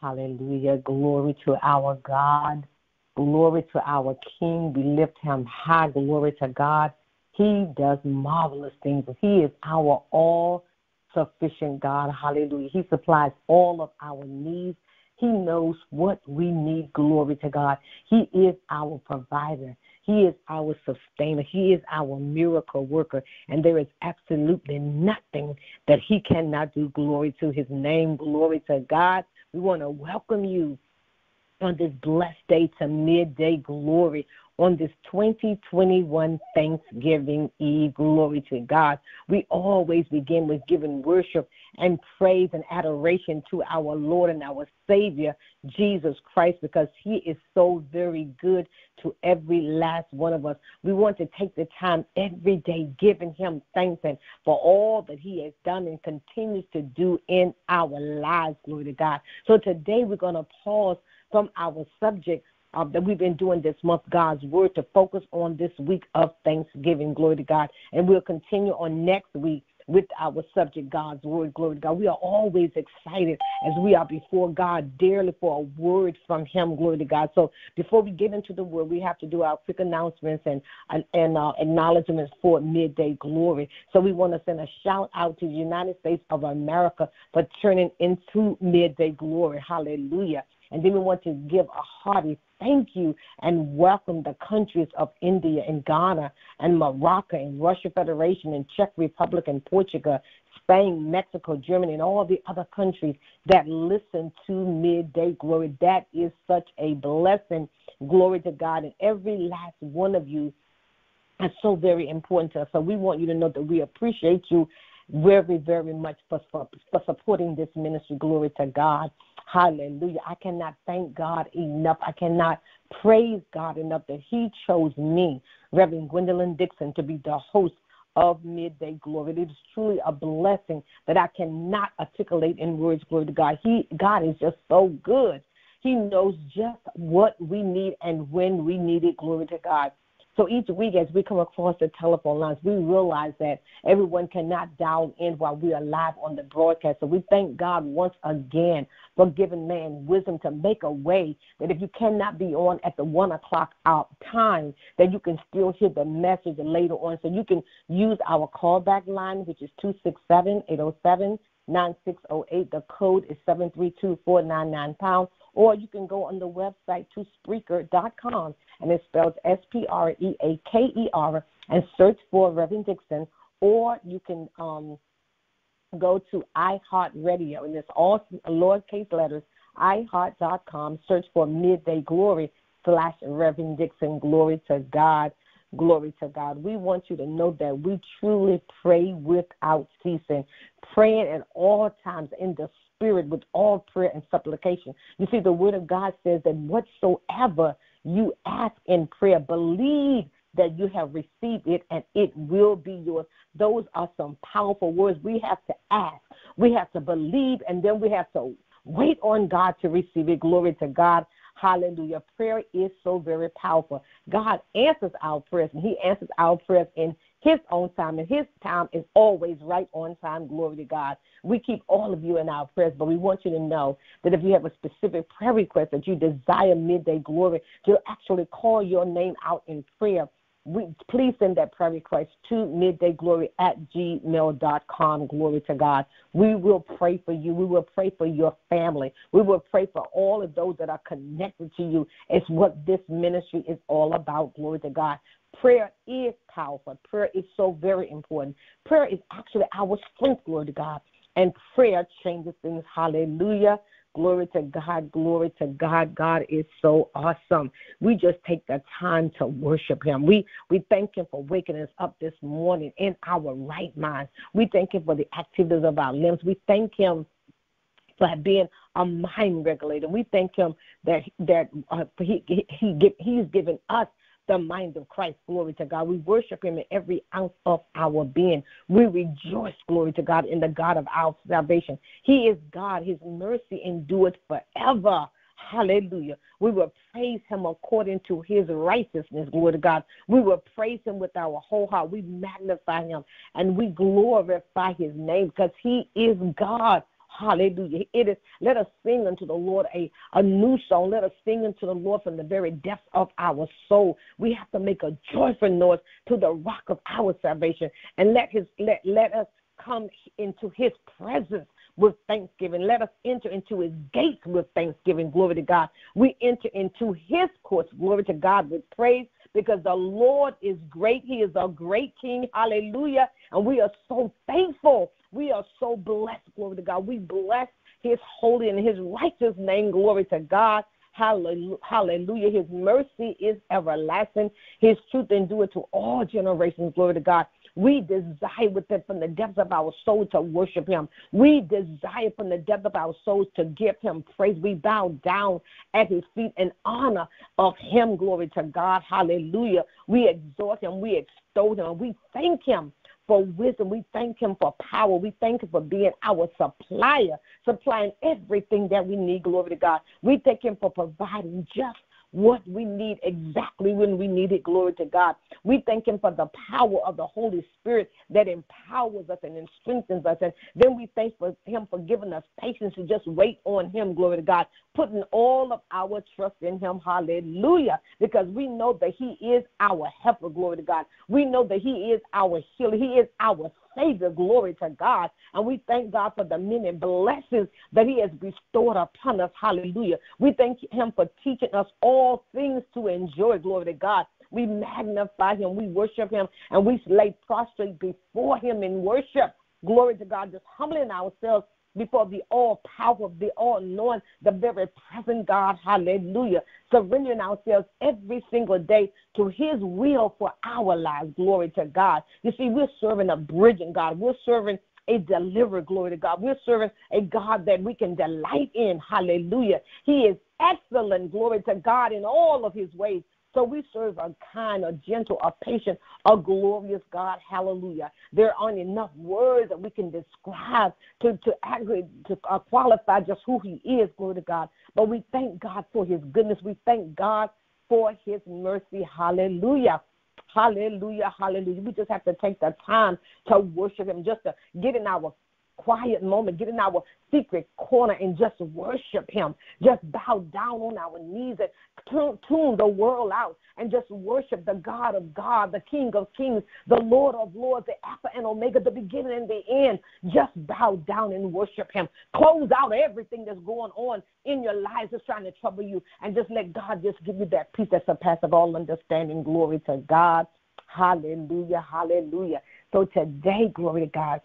Hallelujah. Glory to our God. Glory to our King. We lift him high. Glory to God. He does marvelous things. He is our all sufficient God. Hallelujah. He supplies all of our needs. He knows what we need. Glory to God. He is our provider. He is our sustainer. He is our miracle worker. And there is absolutely nothing that He cannot do. Glory to His name. Glory to God. We want to welcome you on this blessed day to midday glory on this 2021 Thanksgiving Eve. Glory to God. We always begin with giving worship and praise and adoration to our Lord and our Savior, Jesus Christ, because He is so very good to every last one of us. We want to take the time every day giving Him thanks and for all that He has done and continues to do in our lives. Glory to God. So today we're going to pause from our subject uh, that we've been doing this month, God's Word, to focus on this week of Thanksgiving. Glory to God. And we'll continue on next week with our subject, God's Word. Glory to God. We are always excited as we are before God dearly for a word from Him. Glory to God. So before we get into the Word, we have to do our quick announcements and and uh, acknowledgments for midday glory. So we want to send a shout out to the United States of America for turning into midday glory. Hallelujah. And then we want to give a hearty thank you and welcome the countries of India and Ghana and Morocco and Russia Federation and Czech Republic and Portugal, Spain, Mexico, Germany, and all the other countries that listen to Midday Glory. That is such a blessing. Glory to God. And every last one of you is so very important to us. So we want you to know that we appreciate you very, very much for, for, for supporting this ministry. Glory to God. Hallelujah. I cannot thank God enough. I cannot praise God enough that He chose me, Reverend Gwendolyn Dixon, to be the host of Midday Glory. It is truly a blessing that I cannot articulate in words, glory to God. He God is just so good. He knows just what we need and when we need it, glory to God. So each week, as we come across the telephone lines, we realize that everyone cannot dial in while we are live on the broadcast. So we thank God once again for giving man wisdom to make a way that if you cannot be on at the one o'clock out time, that you can still hear the message later on. So you can use our callback line, which is 267 807 9608. The code is 732499 pound. Or you can go on the website to Spreaker.com and it's spelled S P R E A K E R, and search for Reverend Dixon, or you can um, go to iHeartRadio, and it's all lowercase letters, iHeart.com, search for Midday Glory slash Reverend Dixon. Glory to God. Glory to God. We want you to know that we truly pray without ceasing, praying at all times in the Spirit with all prayer and supplication. You see, the Word of God says that whatsoever you ask in prayer, believe that you have received it and it will be yours. Those are some powerful words. We have to ask, we have to believe, and then we have to wait on God to receive it. Glory to God. Hallelujah. Prayer is so very powerful. God answers our prayers, and He answers our prayers in his own time, and His time is always right on time. Glory to God. We keep all of you in our prayers, but we want you to know that if you have a specific prayer request that you desire midday glory, to actually call your name out in prayer. We, please send that prayer request to middayglory at gmail.com. Glory to God. We will pray for you. We will pray for your family. We will pray for all of those that are connected to you. It's what this ministry is all about. Glory to God. Prayer is powerful. Prayer is so very important. Prayer is actually our strength, glory to God. And prayer changes things. Hallelujah. Glory to God. Glory to God. God is so awesome. We just take the time to worship Him. We we thank Him for waking us up this morning in our right mind. We thank Him for the activities of our limbs. We thank Him for being a mind regulator. We thank Him that that uh, He He, he He's given us the mind of Christ. Glory to God. We worship Him in every ounce of our being. We rejoice, glory to God, in the God of our salvation. He is God. His mercy endures forever. Hallelujah. We will praise him according to his righteousness, glory to God. We will praise him with our whole heart. We magnify him and we glorify his name because he is God. Hallelujah. It is let us sing unto the Lord a, a new song. Let us sing unto the Lord from the very depths of our soul. We have to make a joyful noise to the rock of our salvation. And let his let let us come into his presence with thanksgiving. Let us enter into his gates with thanksgiving. Glory to God. We enter into his courts. Glory to God with praise because the Lord is great. He is a great King. Hallelujah. And we are so thankful. We are so blessed. Glory to God. We bless his holy and his righteous name. Glory to God. Hallelujah. His mercy is everlasting. His truth endureth to all generations. Glory to God. We desire with within from the depths of our soul to worship him. We desire from the depth of our souls to give him praise. We bow down at his feet in honor of him. Glory to God. Hallelujah. We exhort him. We extol him. We thank him for wisdom. We thank him for power. We thank him for being our supplier, supplying everything that we need. Glory to God. We thank him for providing just what we need exactly when we need it. Glory to God. We thank Him for the power of the Holy Spirit that empowers us and strengthens us. And then we thank for Him for giving us patience to just wait on Him. Glory to God. Putting all of our trust in Him. Hallelujah. Because we know that He is our helper. Glory to God. We know that He is our healer. He is our Savior. Glory to God. And we thank God for the many blessings that He has bestowed upon us. Hallelujah. We thank Him for teaching us all things to enjoy. Glory to God. We magnify Him, we worship Him, and we lay prostrate before Him in worship. Glory to God, just humbling ourselves before the all powerful, the all knowing, the very present God. Hallelujah. Surrendering ourselves every single day to His will for our lives. Glory to God. You see, we're serving a bridging God. We're serving a deliverer, glory to God. We're serving a God that we can delight in. Hallelujah. He is excellent, glory to God, in all of his ways. So we serve a kind, a gentle, a patient, a glorious God. Hallelujah. There aren't enough words that we can describe to to aggregate to uh, qualify just who He is. Glory to God. But we thank God for His goodness. We thank God for His mercy. Hallelujah. Hallelujah, hallelujah. We just have to take the time to worship Him, just to get in our quiet moment, get in our secret corner and just worship Him. Just bow down on our knees and tune, tune the world out and just worship the God of God, the King of Kings, the Lord of Lords, the Alpha and Omega, the beginning and the end. Just bow down and worship Him. Close out everything that's going on in your lives that's trying to trouble you and just let God just give you that peace that surpasses all understanding. Glory to God. Hallelujah. Hallelujah. So today, glory to God,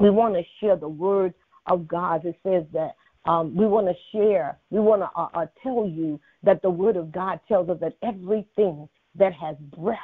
we want to share the word of God. It says that um, we want to share, we want to uh, uh, tell you that the word of God tells us that everything that has breath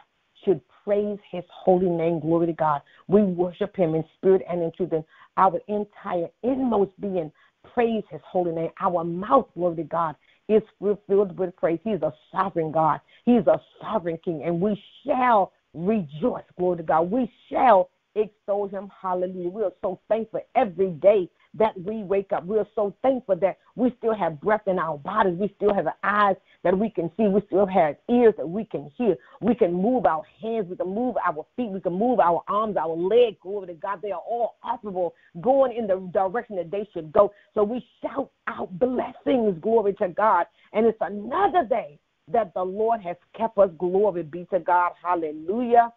should praise his holy name. Glory to God. We worship him in spirit and in truth, and our entire inmost being praise his holy name. Our mouth, glory to God, is filled with praise. He is a sovereign God. He is a sovereign king, and we shall rejoice. Glory to God. We shall extol him. Hallelujah. We are so thankful every day that we wake up. We are so thankful that we still have breath in our bodies. We still have eyes that we can see. We still have ears that we can hear. We can move our hands. We can move our feet. We can move our arms, our legs. Glory to God. They are all operable, going in the direction that they should go. So we shout out blessings. Glory to God. And it's another day that the Lord has kept us. Glory be to God. Hallelujah.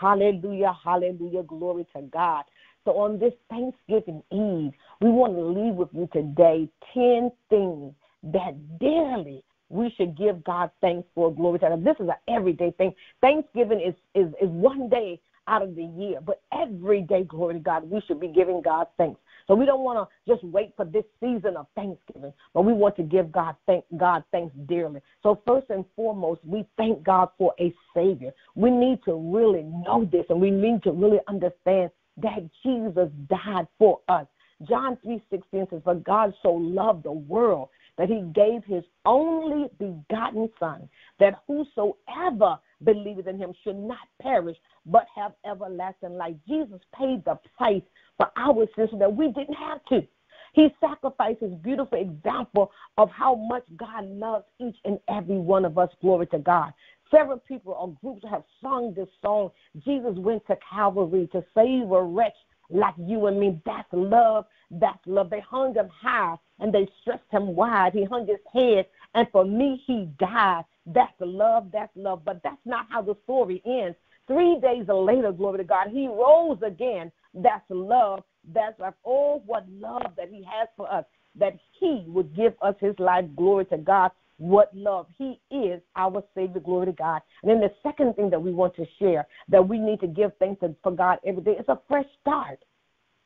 Hallelujah, hallelujah, glory to God. So on this Thanksgiving Eve, we want to leave with you today 10 things that dearly we should give God thanks for. Glory to God. This is an everyday thing. Thanksgiving is, is, is one day out of the year, but every day, glory to God, we should be giving God thanks. So we don't want to just wait for this season of Thanksgiving, but we want to give God thank God thanks dearly. So first and foremost, we thank God for a Savior. We need to really know this, and we need to really understand that Jesus died for us. John 3:16 says, "For God so loved the world that he gave his only begotten Son, that whosoever believes in him should not perish, but have everlasting life." Jesus paid the price for our sins so that we didn't have to. He sacrificed his beautiful example of how much God loves each and every one of us. Glory to God. Several people or groups have sung this song. Jesus went to Calvary to save a wretch like you and me. That's love. That's love. They hung him high and they stretched him wide. He hung his head, and for me, he died. That's love. That's love. But that's not how the story ends. Three days later, glory to God, he rose again. That's love. That's like, oh, what love that he has for us, that he would give us his life. Glory to God. What love. He is our Savior. Glory to God. And then the second thing that we want to share that we need to give thanks for God every day is a fresh start.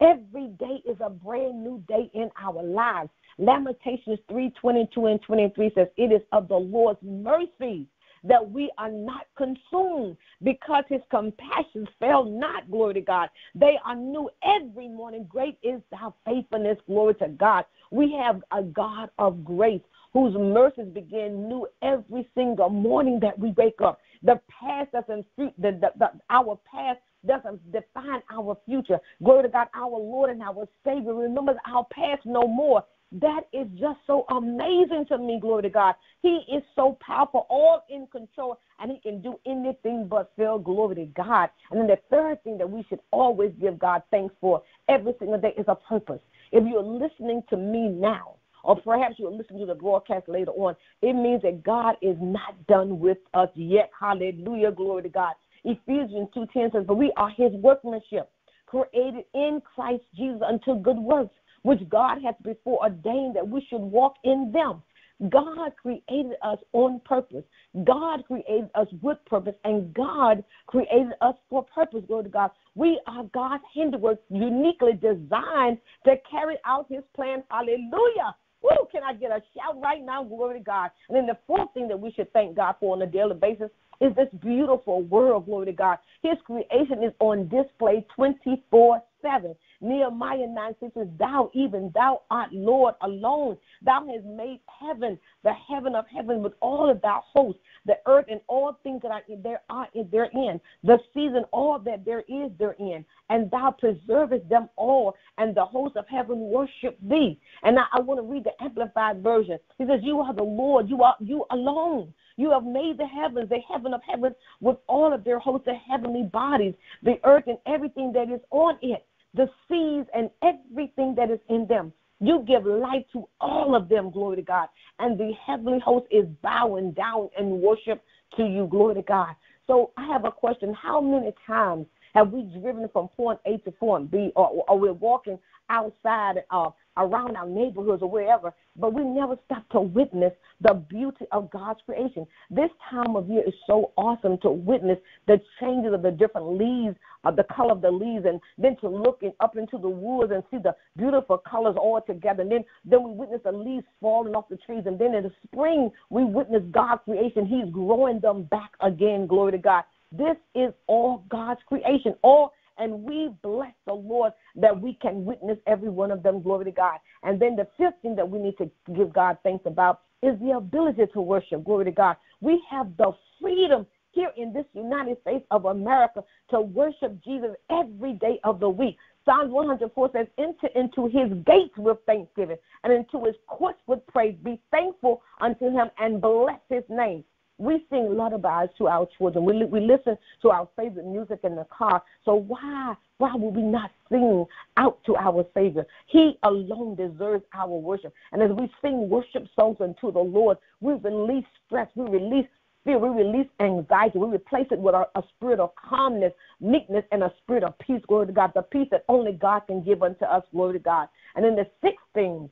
Every day is a brand new day in our lives. Lamentations 3 22 and 23 says, It is of the Lord's mercy that we are not consumed because his compassions fail not, glory to God. They are new every morning. Great is thy faithfulness, glory to God. We have a God of grace whose mercies begin new every single morning that we wake up. The past doesn't the, the, the, our past doesn't define our future. Glory to God, our Lord and our Savior remembers our past no more. That is just so amazing to me, glory to God. He is so powerful, all in control, and he can do anything but fail, glory to God. And then the third thing that we should always give God thanks for every single day is a purpose. If you're listening to me now, or perhaps you'll listen to the broadcast later on, it means that God is not done with us yet. Hallelujah. Glory to God. Ephesians 2.10 says, But we are his workmanship, created in Christ Jesus unto good works, which God hath before ordained that we should walk in them. God created us on purpose. God created us with purpose, and God created us for purpose. Glory to God. We are God's handiwork, uniquely designed to carry out His plan. Hallelujah. Woo, can I get a shout right now? Glory to God. And then the fourth thing that we should thank God for on a daily basis is this beautiful world, glory to God. His creation is on display 24 7. Nehemiah 9 6 says, Thou, even thou art Lord alone. Thou hast made heaven, the heaven of heaven, with all of thy hosts, the earth and all things that are in there are in therein, the season, all that there is therein, and thou preservest them all, and the hosts of heaven worship thee. And I, I want to read the amplified version. He says, You are the Lord, you are you alone. You have made the heavens, the heaven of heavens, with all of their hosts of heavenly bodies, the earth and everything that is on it, the seas and everything that is in them. You give life to all of them, glory to God. And the heavenly host is bowing down and worship to you, glory to God. So I have a question. How many times have we driven from point A to point B, or, or we're walking outside uh, around our neighborhoods or wherever, but we never stop to witness the beauty of God's creation. This time of year is so awesome to witness the changes of the different leaves, of the color of the leaves, and then to look in, up into the woods and see the beautiful colors all together. And then, then we witness the leaves falling off the trees. And then in the spring, we witness God's creation. He's growing them back again. Glory to God. This is all God's creation. All and we bless the Lord that we can witness every one of them. Glory to God. And then the fifth thing that we need to give God thanks about is the ability to worship. Glory to God. We have the freedom here in this United States of America to worship Jesus every day of the week. Psalms 104 says, Enter into his gates with thanksgiving and into his courts with praise. Be thankful unto him and bless his name. We sing lullabies to our children. We, we listen to our favorite music in the car. So why why would we not sing out to our Savior? He alone deserves our worship. And as we sing worship songs unto the Lord, we release stress, we release fear, we release anxiety, we replace it with a, a spirit of calmness, meekness, and a spirit of peace. Glory to God, the peace that only God can give unto us. Glory to God. And then the sixth thing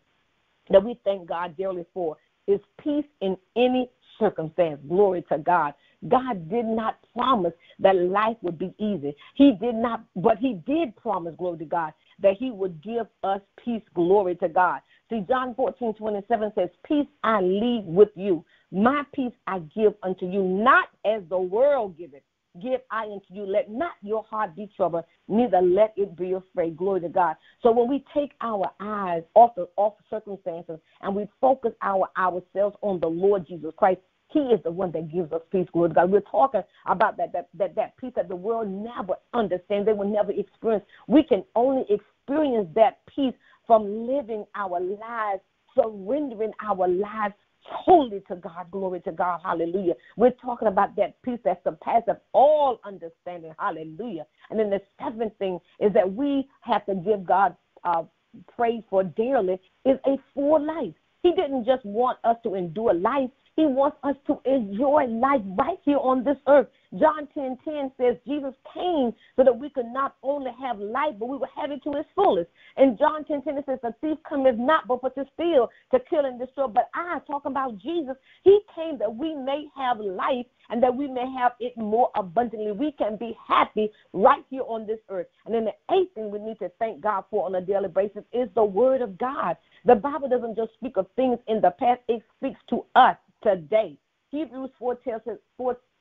that we thank God dearly for is peace in any. Glory to God. God did not promise that life would be easy. He did not, but He did promise, glory to God, that He would give us peace. Glory to God. See, John 14, 27 says, Peace I leave with you. My peace I give unto you, not as the world giveth give I unto you. Let not your heart be troubled, neither let it be afraid. Glory to God. So when we take our eyes off the off circumstances and we focus our ourselves on the Lord Jesus Christ, He is the one that gives us peace. Glory to God. We're talking about that that that, that peace that the world never understands, they will never experience. We can only experience that peace from living our lives, surrendering our lives totally to God. Glory to God. Hallelujah. We're talking about that peace that surpasses all understanding. Hallelujah. And then the seventh thing is that we have to give God uh, praise for dearly is a full life. He didn't just want us to endure life, he wants us to enjoy life right here on this earth. John 10 10 says Jesus came so that we could not only have life, but we would have it to its fullest. And John 10 10 it says, The thief cometh not but for to steal, to kill, and destroy. But I, talking about Jesus, he came that we may have life and that we may have it more abundantly. We can be happy right here on this earth. And then the eighth thing we need to thank God for on a daily basis is the Word of God. The Bible doesn't just speak of things in the past, it speaks to us today. Hebrews 4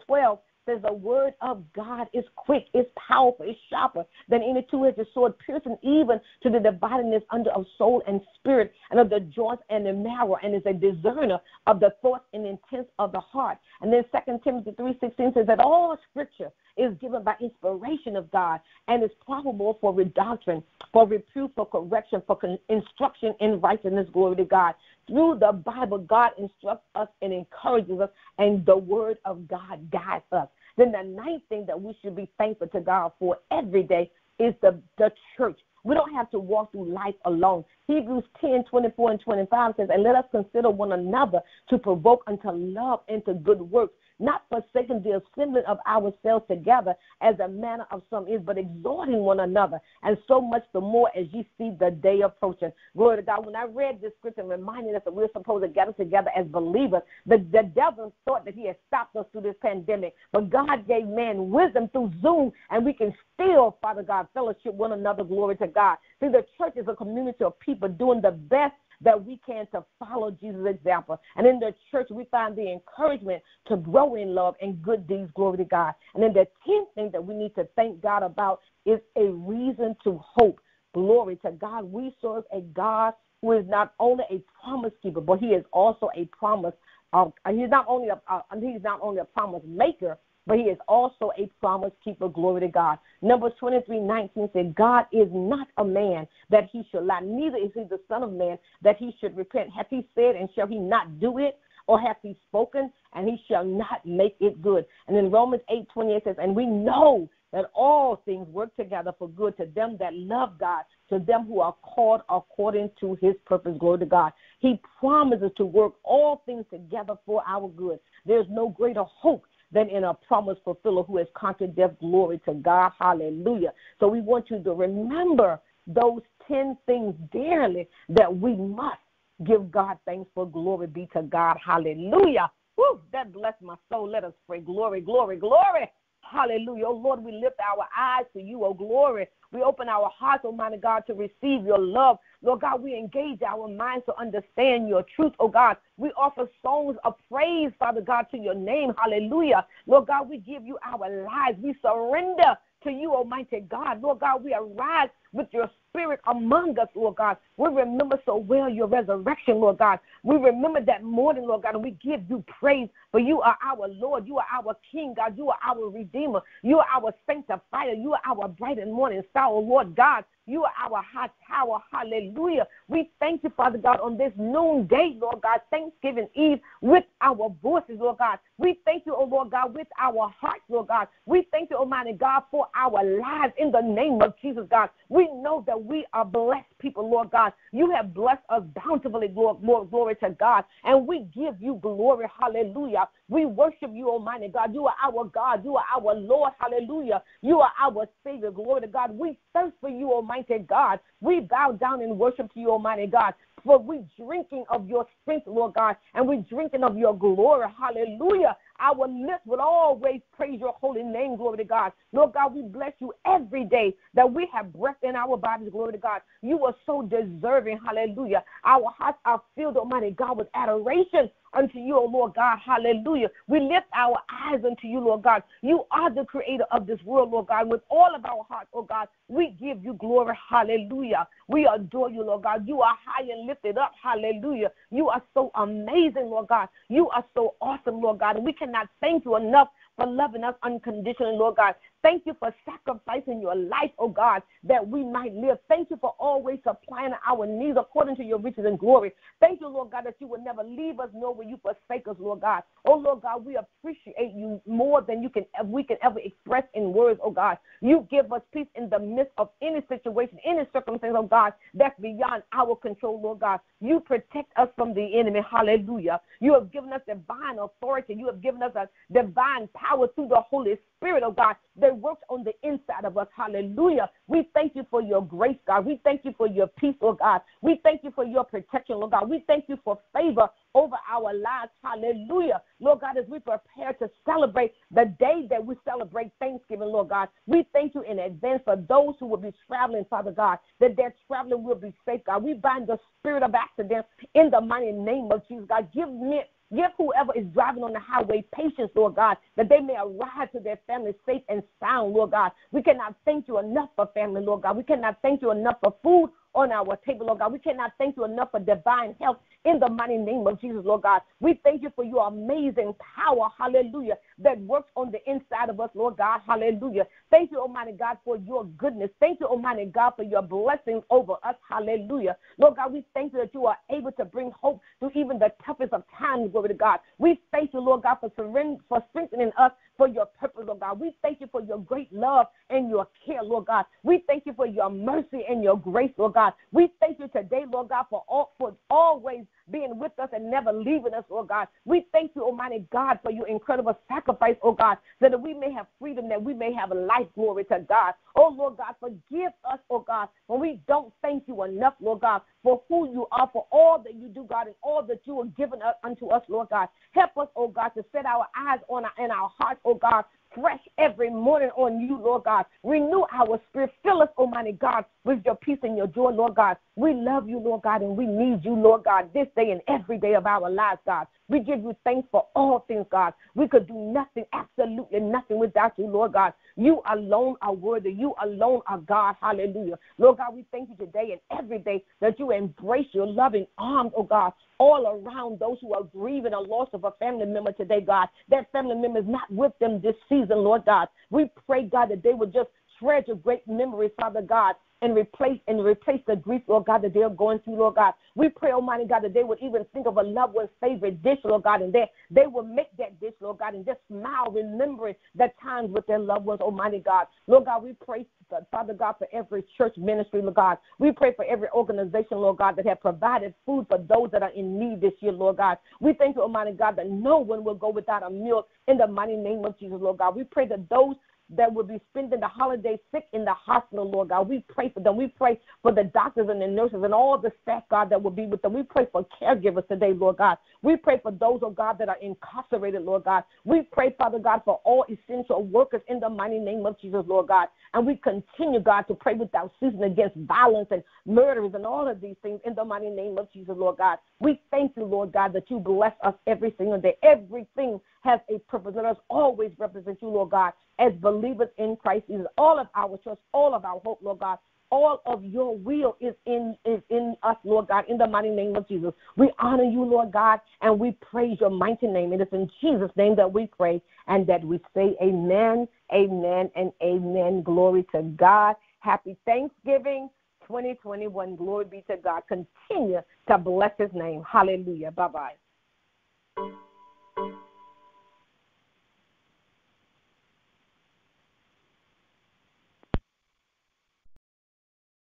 12 says the word of God is quick, it's powerful, it's sharper than any two-edged sword, piercing even to the dividingness under of soul and spirit, and of the joints and the marrow, and is a discerner of the thoughts and intents of the heart. And then 2 Timothy three sixteen says that all Scripture is given by inspiration of God and is profitable for redoctrine, for reproof, for correction, for instruction in righteousness. Glory to God. Through the Bible, God instructs us and encourages us, and the Word of God guides us. Then the ninth thing that we should be thankful to God for every day is the, the church. We don't have to walk through life alone. Hebrews 10, 24 and 25 says, And let us consider one another to provoke unto love and to good works, not forsaking the assembling of ourselves together as a manner of some is, but exhorting one another, and so much the more as you see the day approaching. Glory to God. When I read this scripture reminding us that we're supposed to gather together as believers, the, the devil thought that he had stopped us through this pandemic, but God gave man wisdom through Zoom, and we can still, Father God, fellowship one another. Glory to God. See, the church is a community of people doing the best that we can to follow Jesus' example. And in the church, we find the encouragement to grow in love and good deeds. Glory to God. And then the 10th thing that we need to thank God about is a reason to hope. Glory to God. We serve a God who is not only a promise keeper, but he is also a promise. Uh, he's not only a uh, he's not only a promise maker, but he is also a promise keeper. Glory to God. Numbers 23 19 said, God is not a man that he should lie, neither is he the Son of Man that he should repent. Hath he said, and shall he not do it? Or hath he spoken, and he shall not make it good? And then Romans 8 28 says, And we know that all things work together for good to them that love God, to them who are called according to his purpose. Glory to God. He promises to work all things together for our good. There's no greater hope than in a promise fulfiller who has conquered death. Glory to God. Hallelujah. So we want you to remember those 10 things dearly that we must give God thanks for. Glory be to God. Hallelujah. Woo, that blessed my soul. Let us pray. Glory, glory, glory. Hallelujah. Oh Lord, we lift our eyes to you. Oh glory. We open our hearts, Almighty God, to receive your love. Lord God, we engage our minds to understand your truth, oh God. We offer songs of praise, Father God, to your name. Hallelujah. Lord God, we give you our lives. We surrender to you, Almighty God. Lord God, we arise with your spirit among us, Lord God. We remember so well your resurrection, Lord God. We remember that morning, Lord God, and we give you praise for you are our Lord. You are our King, God. You are our Redeemer. You are our sanctifier. You are our bright and morning star, oh Lord God. You are our high tower. Hallelujah. We thank you, Father God, on this noonday, Lord God, Thanksgiving Eve, with our voices, Lord God. We thank you, oh Lord God, with our hearts, Lord God. We thank you, Almighty God, for our lives in the name of Jesus, God. We know that we are blessed people, Lord God. You have blessed us bountifully, Lord, more glory to God. And we give you glory. Hallelujah. We worship you, Almighty God. You are our God. You are our Lord. Hallelujah. You are our Savior. Glory to God. We thirst for you, Almighty God. We bow down and worship to you, Almighty God. For we drinking of your strength, Lord God, and we drinking of your glory. Hallelujah. Our lips will always praise your holy name, glory to God. Lord God, we bless you every day that we have breath in our bodies, glory to God. You are so deserving, hallelujah. Our hearts are filled, Almighty God, with adoration unto you, O Lord God. Hallelujah. We lift our eyes unto you, Lord God. You are the creator of this world, Lord God. With all of our hearts, oh God, we give you glory. Hallelujah. We adore you, Lord God. You are high and lifted up. Hallelujah. You are so amazing, Lord God. You are so awesome, Lord God. And we cannot thank you enough for loving us unconditionally, Lord God. Thank you for sacrificing your life, oh God, that we might live. Thank you for always supplying our needs according to your riches and glory. Thank you, Lord God, that you will never leave us nor will you forsake us, Lord God. Oh Lord God, we appreciate you more than you can we can ever express in words, oh God. You give us peace in the midst of any situation, any circumstance, oh God, that's beyond our control, Lord God. You protect us from the enemy. Hallelujah. You have given us divine authority. You have given us a divine power through the Holy Spirit, oh God, that worked on the inside of us. Hallelujah. We thank you for your grace, God. We thank you for your peace, oh God. We thank you for your protection, Lord God. We thank you for favor over our lives. Hallelujah. Lord God, as we prepare to celebrate the day that we celebrate Thanksgiving, Lord God, we thank you in advance for those who will be traveling, Father God, that their traveling will be safe, God. We bind the spirit of accidents in the mighty name of Jesus, God. Give me Give whoever is driving on the highway patience, Lord God, that they may arrive to their family safe and sound, Lord God. We cannot thank you enough for family, Lord God. We cannot thank you enough for food on our table, Lord God. We cannot thank you enough for divine health in the mighty name of Jesus, Lord God. We thank you for your amazing power, hallelujah, that works on the inside of us, Lord God, hallelujah. Thank you, Almighty God, for your goodness. Thank you, Almighty God, for your blessings over us, hallelujah. Lord God, we thank you that you are able to bring hope to even the toughest of times, glory to God. We thank you, Lord God, for, for strengthening us for your purpose, Lord God. We thank you for your great love and your care, Lord God. We thank you for your mercy and your grace, Lord God. We thank you today, Lord God, for all for always being with us and never leaving us, oh God. We thank you, Almighty God, for your incredible sacrifice, oh God, so that we may have freedom, that we may have life, glory to God. Oh Lord God, forgive us, oh God, when we don't thank you enough, Lord God, for who you are, for all that you do, God, and all that you have given unto us, Lord God. Help us, oh God, to set our eyes on our, and our hearts, oh God, fresh every morning on you, Lord God. Renew our spirit. Fill us, Almighty God, with your peace and your joy, Lord God. We love you, Lord God, and we need you, Lord God, this day and every day of our lives, God. We give you thanks for all things, God. We could do nothing, absolutely nothing without you, Lord God. You alone are worthy. You alone are God. Hallelujah. Lord God, we thank you today and every day that you embrace your loving arms, oh God, all around those who are grieving a loss of a family member today, God. That family member is not with them this season, Lord God. We pray, God, that they would just treasure great memories, Father God, and replace and replace the grief, Lord God, that they're going through, Lord God. We pray, Almighty God, that they would even think of a loved one's favorite dish, Lord God, and they they will make that dish, Lord God, and just smile, remembering the times with their loved ones, Almighty God. Lord God, we pray, Father God, for every church ministry, Lord God. We pray for every organization, Lord God, that have provided food for those that are in need this year, Lord God. We thank you, Almighty God, that no one will go without a meal in the mighty name of Jesus, Lord God. We pray that those that will be spending the holiday sick in the hospital, Lord God. We pray for them. We pray for the doctors and the nurses and all the staff, God, that will be with them. We pray for caregivers today, Lord God. We pray for those, oh God, that are incarcerated, Lord God. We pray, Father God, for all essential workers in the mighty name of Jesus, Lord God. And we continue, God, to pray without ceasing against violence and murders and all of these things in the mighty name of Jesus, Lord God. We thank you, Lord God, that you bless us every single day. Everything has a purpose. Let us always represent you, Lord God, as believers in Christ Jesus. All of our trust, all of our hope, Lord God, all of your will is in is in us, Lord God, in the mighty name of Jesus. We honor you, Lord God, and we praise your mighty name. It is in Jesus' name that we pray and that we say amen, amen, and amen. Glory to God. Happy Thanksgiving 2021. Glory be to God. Continue to bless his name. Hallelujah. Bye bye.